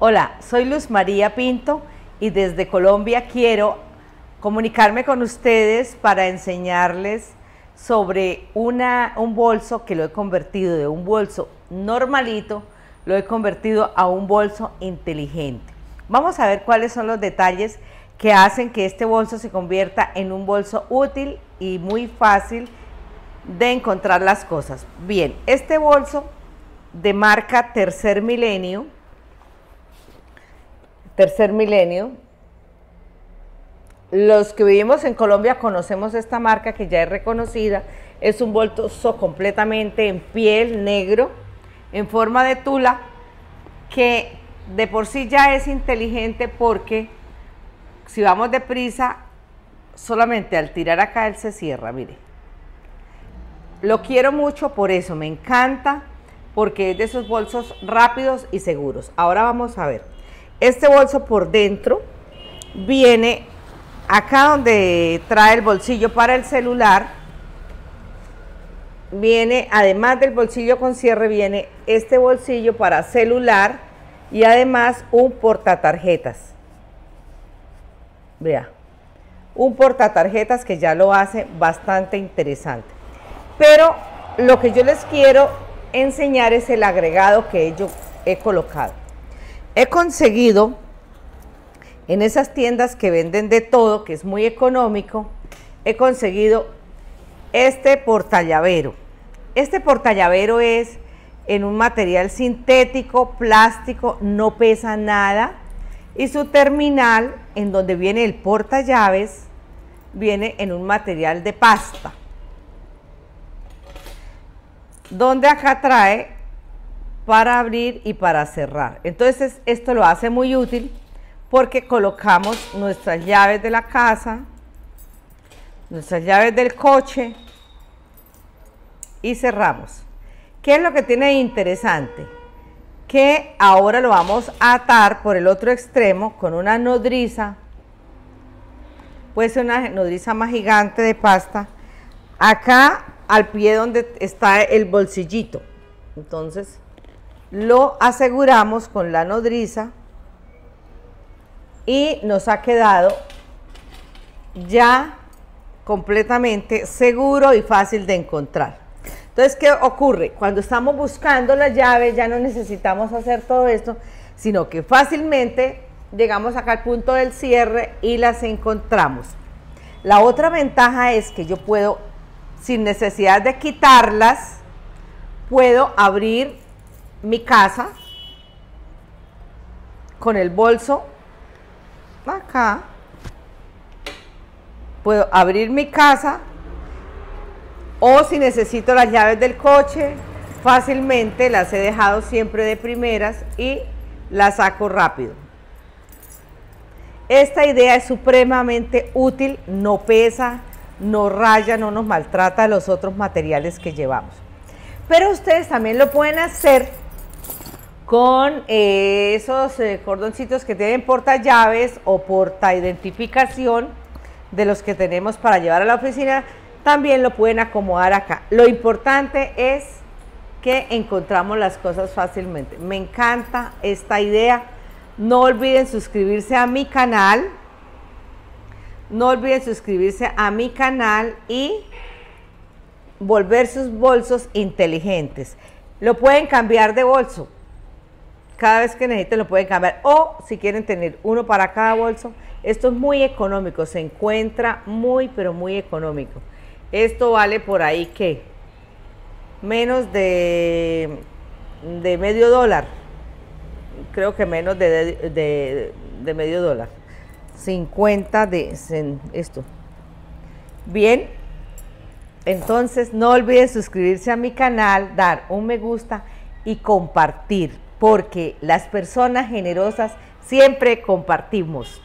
Hola, soy Luz María Pinto y desde Colombia quiero comunicarme con ustedes para enseñarles sobre un bolso que lo he convertido de un bolso normalito, lo he convertido a un bolso inteligente. Vamos a ver cuáles son los detalles que hacen que este bolso se convierta en un bolso útil y muy fácil de encontrar las cosas. Bien, este bolso de marca Tercer Milenio tercer milenio. Los que vivimos en Colombia conocemos esta marca que ya es reconocida. Es un bolso completamente en piel negro, en forma de tula, que de por sí ya es inteligente porque si vamos deprisa, solamente al tirar acá él se cierra, mire. Lo quiero mucho por eso, me encanta porque es de esos bolsos rápidos y seguros. Ahora vamos a ver. Este bolso por dentro viene acá donde trae el bolsillo para el celular. Viene, además del bolsillo con cierre, viene este bolsillo para celular y además un portatarjetas. Vea, un portatarjetas que ya lo hace bastante interesante. Pero lo que yo les quiero enseñar es el agregado que yo he colocado he conseguido en esas tiendas que venden de todo, que es muy económico, he conseguido este portallavero. Este portallavero es en un material sintético, plástico, no pesa nada y su terminal en donde viene el portallaves viene en un material de pasta donde acá trae para abrir y para cerrar. Entonces esto lo hace muy útil porque colocamos nuestras llaves de la casa, nuestras llaves del coche y cerramos. ¿Qué es lo que tiene interesante? Que ahora lo vamos a atar por el otro extremo con una nodriza, puede ser una nodriza más gigante de pasta, acá al pie donde está el bolsillito. Entonces, lo aseguramos con la nodriza y nos ha quedado ya completamente seguro y fácil de encontrar. Entonces, ¿qué ocurre? Cuando estamos buscando la llave ya no necesitamos hacer todo esto, sino que fácilmente llegamos acá al punto del cierre y las encontramos. La otra ventaja es que yo puedo, sin necesidad de quitarlas, puedo abrir mi casa con el bolso acá. Puedo abrir mi casa o si necesito las llaves del coche, fácilmente las he dejado siempre de primeras y las saco rápido. Esta idea es supremamente útil, no pesa, no raya, no nos maltrata los otros materiales que llevamos. Pero ustedes también lo pueden hacer con eh, esos eh, cordoncitos que tienen porta llaves o porta identificación de los que tenemos para llevar a la oficina, también lo pueden acomodar acá. Lo importante es que encontramos las cosas fácilmente. Me encanta esta idea. No olviden suscribirse a mi canal. No olviden suscribirse a mi canal y volver sus bolsos inteligentes. Lo pueden cambiar de bolso cada vez que necesiten lo pueden cambiar. O si quieren tener uno para cada bolso, esto es muy económico, se encuentra muy, pero muy económico. Esto vale por ahí que menos de, de medio dólar. Creo que menos de, de, medio dólar. 50 de esto. Bien, entonces no olviden suscribirse a mi canal, dar un me gusta y compartir porque las personas generosas siempre compartimos.